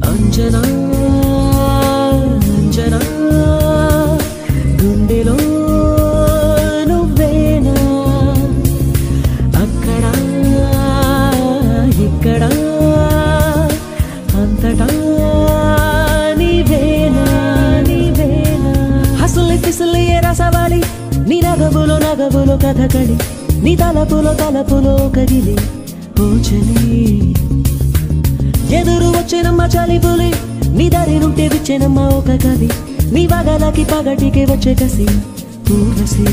అంజనా అంజనా గుండెలో నువ్వేనా? అక్కడ ఇక్కడ? అంతటా నీవేనా నీవేనా? హసులి పిసులి ఏ రసవాలి నీ నగబులో నగబులో కథకడి నీ తలపులో తలపులో కదిలి ఓచలి ఎదురు వచ్చేనమ్మ చలిపులి నీ దారి నుంటే విచ్చేనమ్మ ఒక కవి నీ వగలకి పగటికి వచ్చే కసి. పూర్వశీ